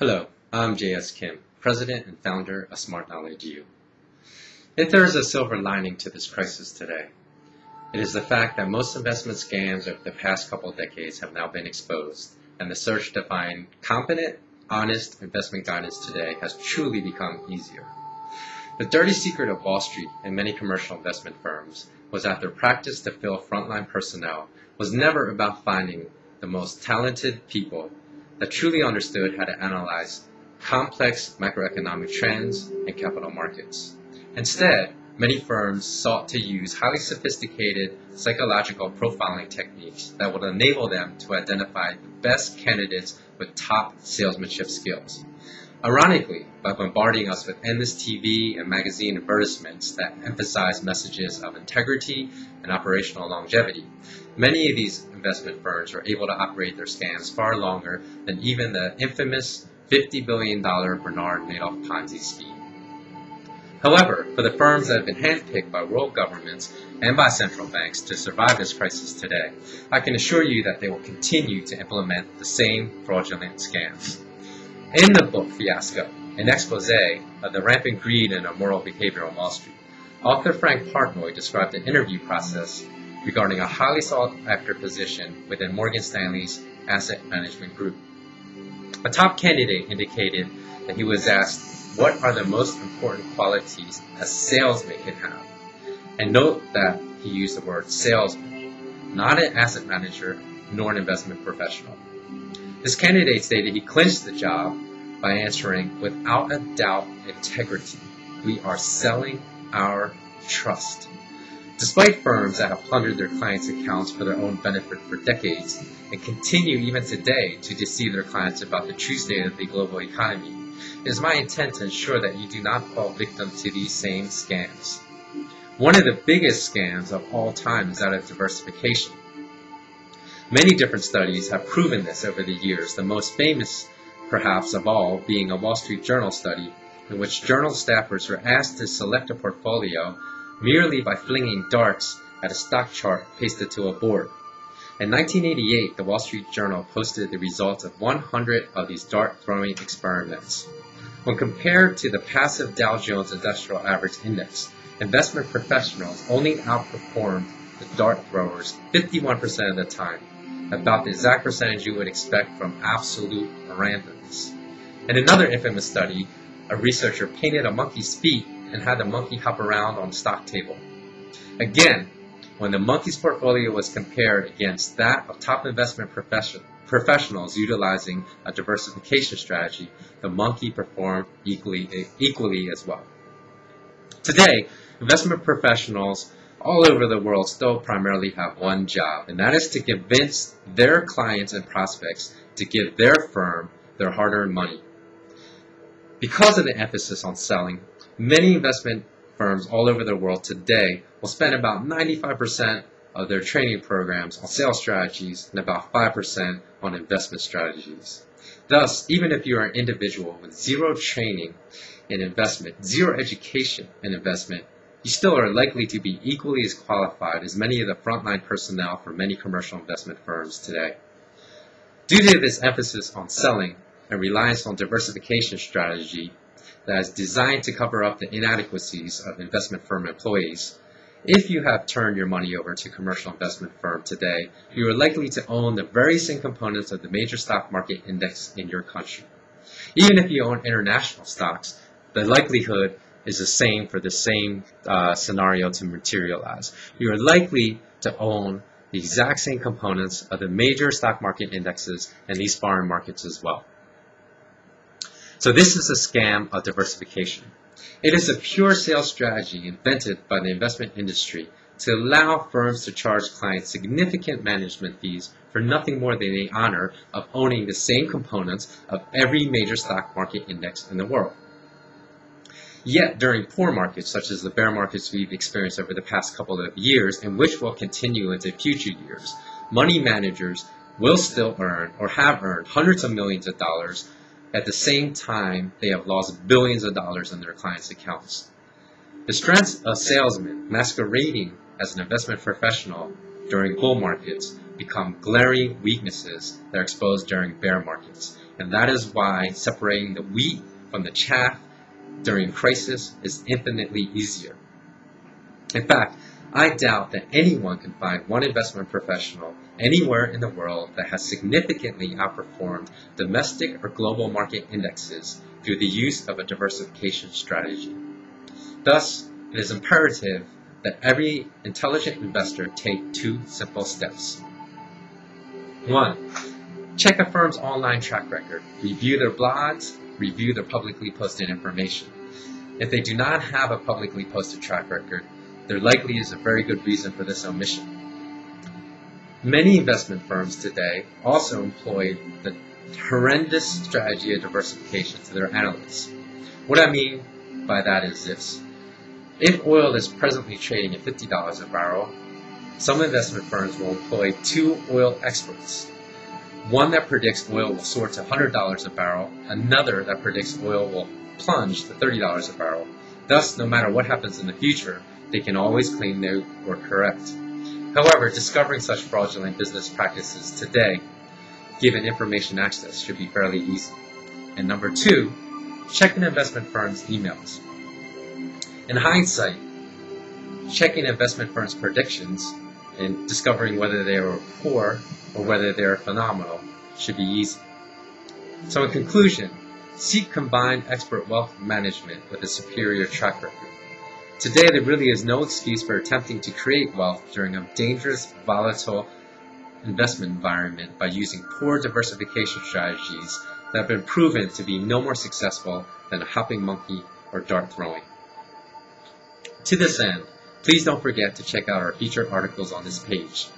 Hello, I'm J.S. Kim, President and founder of Smart Knowledge U. If there is a silver lining to this crisis today, it is the fact that most investment scams over the past couple of decades have now been exposed, and the search to find competent, honest investment guidance today has truly become easier. The dirty secret of Wall Street and many commercial investment firms was that their practice to fill frontline personnel was never about finding the most talented people that truly understood how to analyze complex macroeconomic trends and capital markets. Instead, many firms sought to use highly sophisticated psychological profiling techniques that would enable them to identify the best candidates with top salesmanship skills. Ironically, by bombarding us with endless TV and magazine advertisements that emphasize messages of integrity and operational longevity, many of these investment firms are able to operate their scams far longer than even the infamous $50 billion Bernard Madoff Ponzi scheme. However, for the firms that have been handpicked by world governments and by central banks to survive this crisis today, I can assure you that they will continue to implement the same fraudulent scams. In the book Fiasco, an expose of the rampant greed and immoral behavior on Wall Street, author Frank Partnoy described an interview process regarding a highly sought after position within Morgan Stanley's asset management group. A top candidate indicated that he was asked what are the most important qualities a salesman can have? And note that he used the word salesman, not an asset manager nor an investment professional. This candidate stated he clinched the job by answering, without a doubt, integrity. We are selling our trust. Despite firms that have plundered their clients' accounts for their own benefit for decades and continue even today to deceive their clients about the true state of the global economy, it is my intent to ensure that you do not fall victim to these same scams. One of the biggest scams of all time is that of diversification. Many different studies have proven this over the years, the most famous, perhaps of all, being a Wall Street Journal study in which journal staffers were asked to select a portfolio merely by flinging darts at a stock chart pasted to a board. In 1988, the Wall Street Journal posted the results of 100 of these dart throwing experiments. When compared to the passive Dow Jones Industrial Average Index, investment professionals only outperformed the dart throwers 51% of the time, about the exact percentage you would expect from absolute randomness. In another infamous study, a researcher painted a monkey's feet and had the monkey hop around on the stock table. Again, when the monkey's portfolio was compared against that of top investment professionals, professionals utilizing a diversification strategy, the monkey performed equally, equally as well. Today, investment professionals all over the world still primarily have one job, and that is to convince their clients and prospects to give their firm their hard-earned money. Because of the emphasis on selling, many investment firms all over the world today will spend about 95% of their training programs on sales strategies and about 5% on investment strategies. Thus, even if you are an individual with zero training in investment, zero education in investment, you still are likely to be equally as qualified as many of the frontline personnel for many commercial investment firms today. Due to this emphasis on selling and reliance on diversification strategy that is designed to cover up the inadequacies of investment firm employees, if you have turned your money over to a commercial investment firm today, you are likely to own the very same components of the major stock market index in your country. Even if you own international stocks, the likelihood is the same for the same uh, scenario to materialize. You are likely to own the exact same components of the major stock market indexes and these foreign markets as well. So this is a scam of diversification. It is a pure sales strategy invented by the investment industry to allow firms to charge clients significant management fees for nothing more than the honor of owning the same components of every major stock market index in the world. Yet, during poor markets, such as the bear markets we've experienced over the past couple of years, and which will continue into future years, money managers will still earn or have earned hundreds of millions of dollars at the same time, they have lost billions of dollars in their clients' accounts. The strengths of salesmen masquerading as an investment professional during bull markets become glaring weaknesses that are exposed during bear markets. And that is why separating the wheat from the chaff during crisis is infinitely easier. In fact, I doubt that anyone can find one investment professional anywhere in the world that has significantly outperformed domestic or global market indexes through the use of a diversification strategy. Thus, it is imperative that every intelligent investor take two simple steps. One, check a firm's online track record, review their blogs, review their publicly posted information. If they do not have a publicly posted track record, there likely is a very good reason for this omission. Many investment firms today also employ the horrendous strategy of diversification to their analysts. What I mean by that is this. If oil is presently trading at $50 a barrel, some investment firms will employ two oil experts. One that predicts oil will soar to $100 a barrel, another that predicts oil will plunge to $30 a barrel. Thus, no matter what happens in the future, they can always claim they were correct. However, discovering such fraudulent business practices today, given information access, should be fairly easy. And number two, check an investment firm's emails. In hindsight, checking investment firms' predictions and discovering whether they are poor or whether they are phenomenal should be easy. So in conclusion, seek combined expert wealth management with a superior track record. Today, there really is no excuse for attempting to create wealth during a dangerous, volatile investment environment by using poor diversification strategies that have been proven to be no more successful than a hopping monkey or dart throwing. To this end, please don't forget to check out our featured articles on this page.